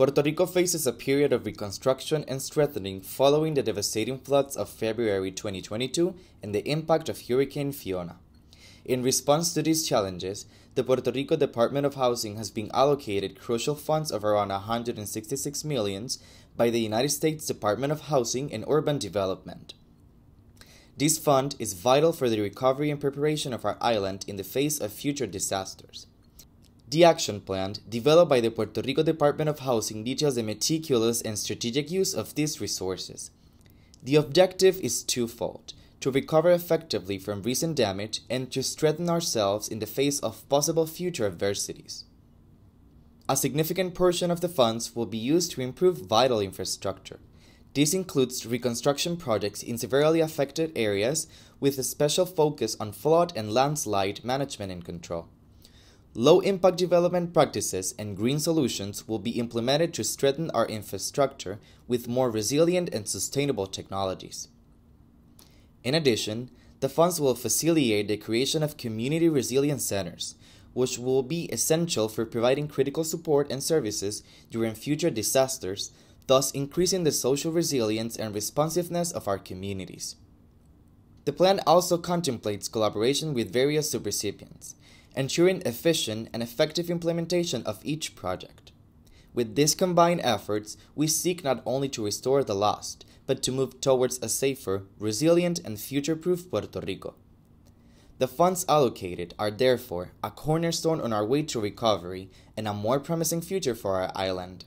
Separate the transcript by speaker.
Speaker 1: Puerto Rico faces a period of reconstruction and strengthening following the devastating floods of February 2022 and the impact of Hurricane Fiona. In response to these challenges, the Puerto Rico Department of Housing has been allocated crucial funds of around 166 millions by the United States Department of Housing and Urban Development. This fund is vital for the recovery and preparation of our island in the face of future disasters. The action plan, developed by the Puerto Rico Department of Housing, details the meticulous and strategic use of these resources. The objective is twofold to recover effectively from recent damage and to strengthen ourselves in the face of possible future adversities. A significant portion of the funds will be used to improve vital infrastructure. This includes reconstruction projects in severely affected areas with a special focus on flood and landslide management and control. Low impact development practices and green solutions will be implemented to strengthen our infrastructure with more resilient and sustainable technologies. In addition, the funds will facilitate the creation of community resilience centers, which will be essential for providing critical support and services during future disasters, thus increasing the social resilience and responsiveness of our communities. The plan also contemplates collaboration with various subrecipients, ensuring efficient and effective implementation of each project. With these combined efforts, we seek not only to restore the lost, but to move towards a safer, resilient, and future proof Puerto Rico. The funds allocated are therefore a cornerstone on our way to recovery and a more promising future for our island.